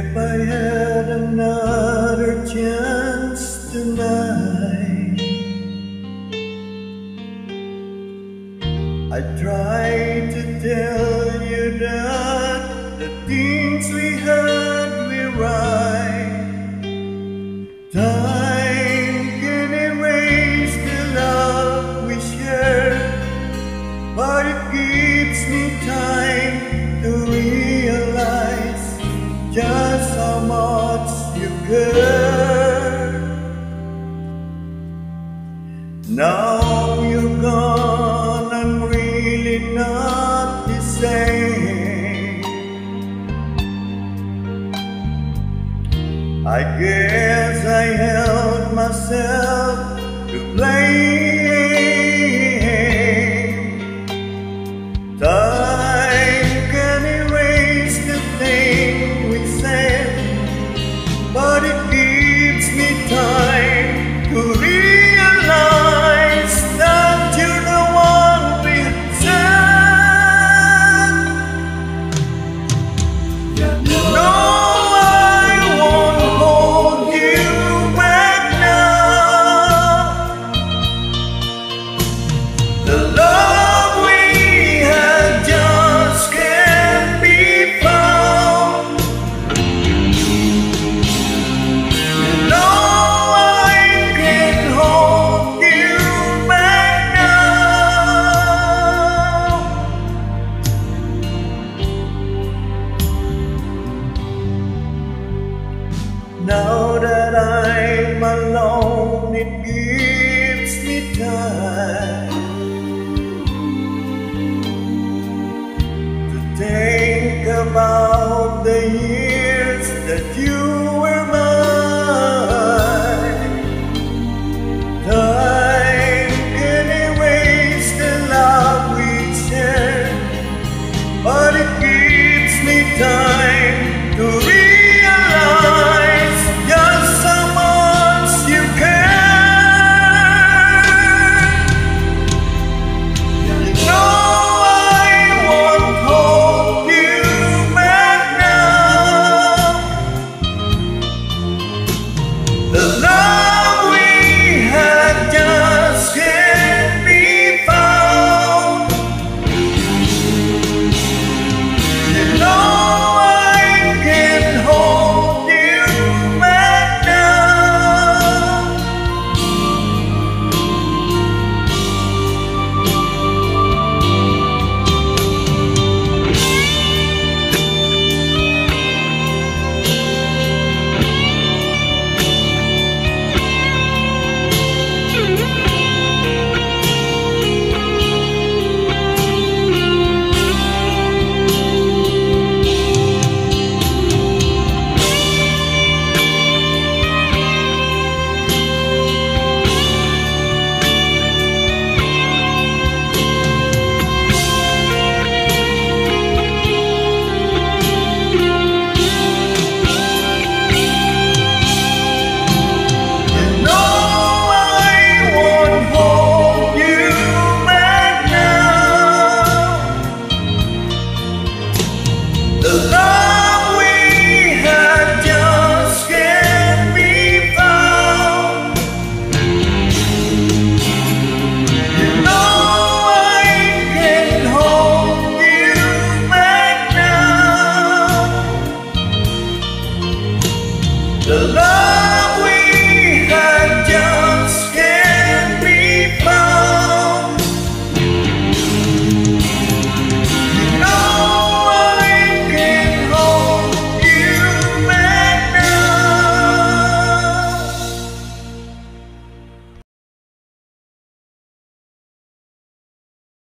If I had another chance tonight, I'd try to tell you that the things we had we right. Time can erase the love we shared, but it gives me time Now you're gone, I'm really not the same. I guess I held myself to blame. I'm alone, it gives me time to think about the years that you were mine. Time can erase the love we shared, but it gives me time.